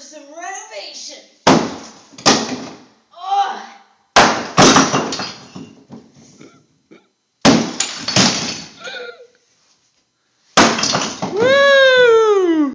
some renovation.